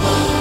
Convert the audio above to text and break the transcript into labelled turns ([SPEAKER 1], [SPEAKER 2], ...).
[SPEAKER 1] Oh.